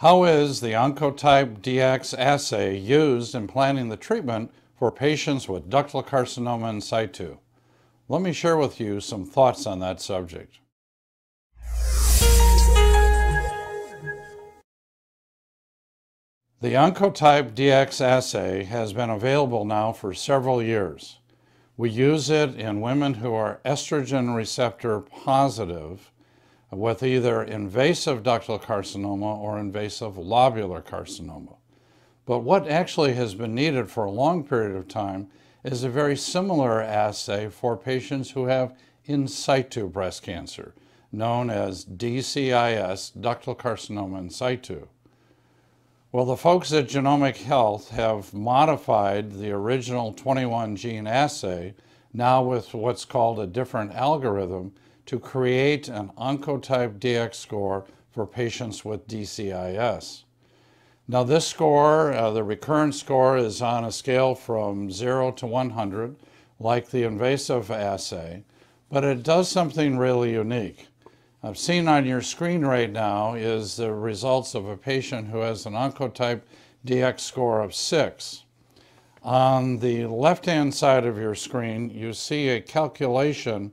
How is the Oncotype DX assay used in planning the treatment for patients with ductal carcinoma in situ? Let me share with you some thoughts on that subject. The Oncotype DX assay has been available now for several years. We use it in women who are estrogen receptor positive with either invasive ductal carcinoma or invasive lobular carcinoma. But what actually has been needed for a long period of time is a very similar assay for patients who have in situ breast cancer, known as DCIS, ductal carcinoma in situ. Well, the folks at Genomic Health have modified the original 21 gene assay now with what's called a different algorithm to create an Oncotype DX score for patients with DCIS. Now this score, uh, the recurrence score, is on a scale from 0 to 100, like the invasive assay, but it does something really unique. I've seen on your screen right now is the results of a patient who has an Oncotype DX score of 6. On the left-hand side of your screen, you see a calculation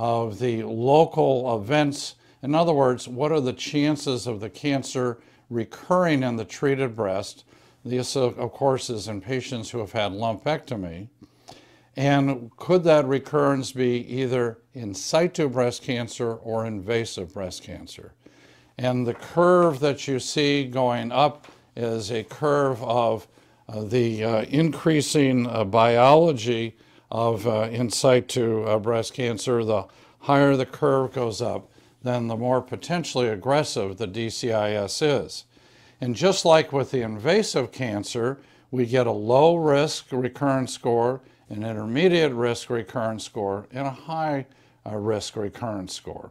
of the local events. In other words, what are the chances of the cancer recurring in the treated breast? This, of course, is in patients who have had lumpectomy. And could that recurrence be either in situ breast cancer or invasive breast cancer? And the curve that you see going up is a curve of uh, the uh, increasing uh, biology of uh, in situ uh, breast cancer, the higher the curve goes up, then the more potentially aggressive the DCIS is. And just like with the invasive cancer, we get a low risk recurrence score, an intermediate risk recurrence score, and a high uh, risk recurrence score.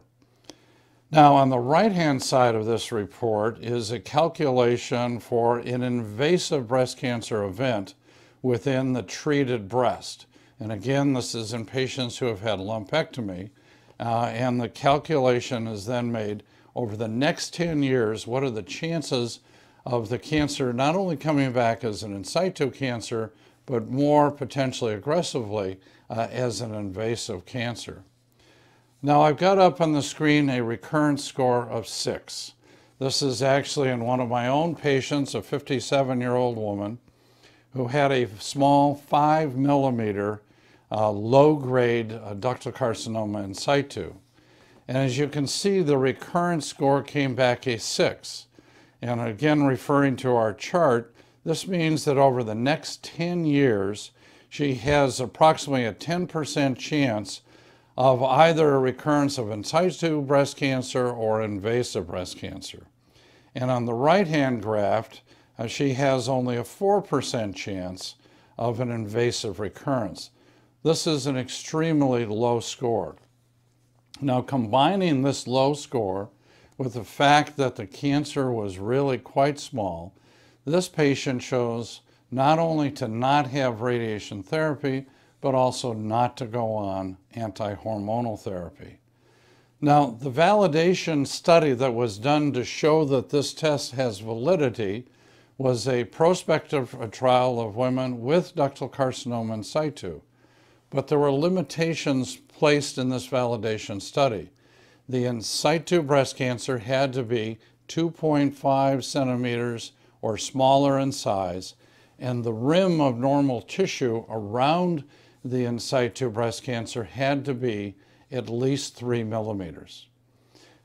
Now, on the right-hand side of this report is a calculation for an invasive breast cancer event within the treated breast. And again, this is in patients who have had lumpectomy. Uh, and the calculation is then made over the next 10 years, what are the chances of the cancer not only coming back as an in situ cancer, but more potentially aggressively uh, as an invasive cancer. Now I've got up on the screen a recurrence score of six. This is actually in one of my own patients, a 57 year old woman who had a small five millimeter uh, low-grade uh, ductal carcinoma in situ. And as you can see, the recurrence score came back a 6. And again, referring to our chart, this means that over the next 10 years, she has approximately a 10% chance of either a recurrence of in situ breast cancer or invasive breast cancer. And on the right-hand graph, uh, she has only a 4% chance of an invasive recurrence. This is an extremely low score. Now combining this low score with the fact that the cancer was really quite small, this patient chose not only to not have radiation therapy, but also not to go on anti-hormonal therapy. Now, the validation study that was done to show that this test has validity was a prospective trial of women with ductal carcinoma in situ. But there were limitations placed in this validation study. The in situ breast cancer had to be 2.5 centimeters or smaller in size, and the rim of normal tissue around the in situ breast cancer had to be at least three millimeters.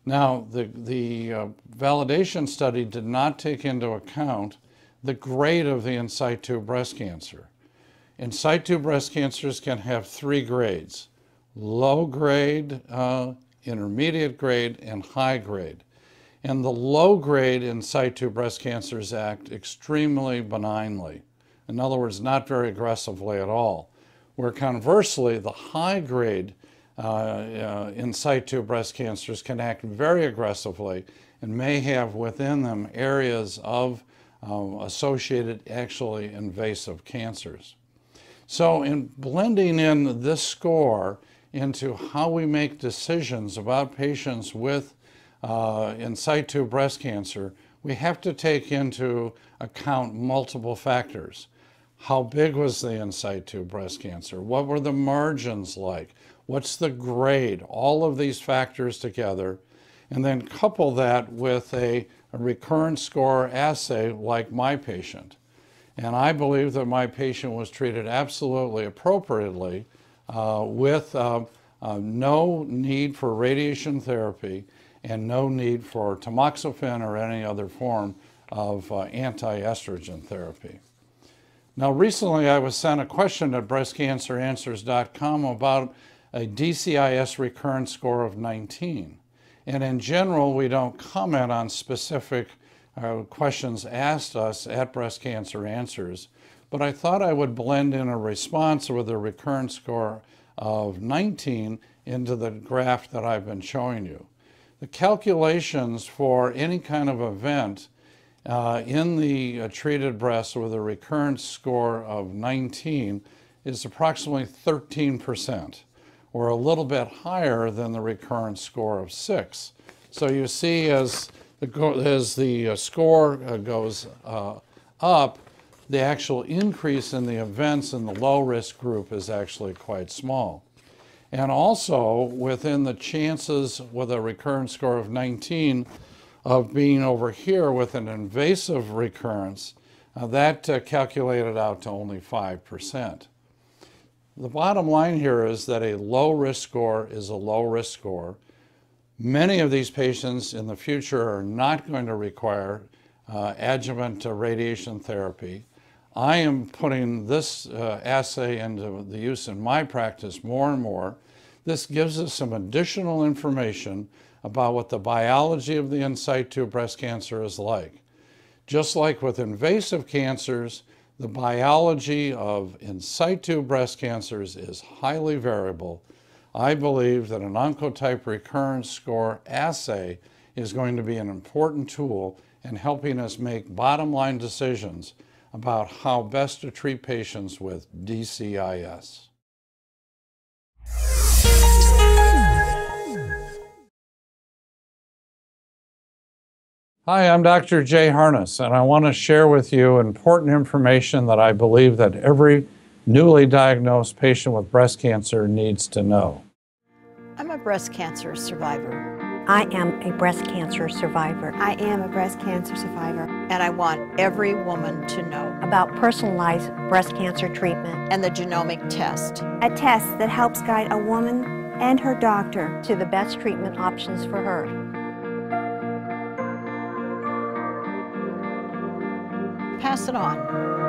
Now, the, the uh, validation study did not take into account the grade of the in situ breast cancer. In situ breast cancers can have three grades, low grade, uh, intermediate grade, and high grade. And the low grade in situ breast cancers act extremely benignly. In other words, not very aggressively at all. Where conversely, the high grade uh, uh, in situ breast cancers can act very aggressively and may have within them areas of um, associated actually invasive cancers. So in blending in this score into how we make decisions about patients with uh, in situ breast cancer, we have to take into account multiple factors. How big was the in situ breast cancer? What were the margins like? What's the grade? All of these factors together. And then couple that with a, a score assay like my patient. And I believe that my patient was treated absolutely appropriately uh, with uh, uh, no need for radiation therapy and no need for tamoxifen or any other form of uh, anti-estrogen therapy. Now, recently I was sent a question at breastcanceranswers.com about a DCIS recurrence score of 19. And in general, we don't comment on specific uh, questions asked us at Breast Cancer Answers, but I thought I would blend in a response with a recurrence score of 19 into the graph that I've been showing you. The calculations for any kind of event uh, in the uh, treated breast with a recurrence score of 19 is approximately 13%, or a little bit higher than the recurrence score of 6. So you see as the, as the uh, score uh, goes uh, up, the actual increase in the events in the low risk group is actually quite small. And also within the chances with a recurrence score of 19 of being over here with an invasive recurrence, uh, that uh, calculated out to only 5%. The bottom line here is that a low risk score is a low risk score. Many of these patients in the future are not going to require uh, adjuvant radiation therapy. I am putting this uh, assay into the use in my practice more and more. This gives us some additional information about what the biology of the in situ breast cancer is like. Just like with invasive cancers, the biology of in situ breast cancers is highly variable I believe that an oncotype recurrence score assay is going to be an important tool in helping us make bottom line decisions about how best to treat patients with DCIS. Hi, I'm Dr. Jay Harness, and I want to share with you important information that I believe that every newly diagnosed patient with breast cancer needs to know. I'm a breast cancer survivor. I am a breast cancer survivor. I am a breast cancer survivor. And I want every woman to know about personalized breast cancer treatment and the genomic test. A test that helps guide a woman and her doctor to the best treatment options for her. Pass it on.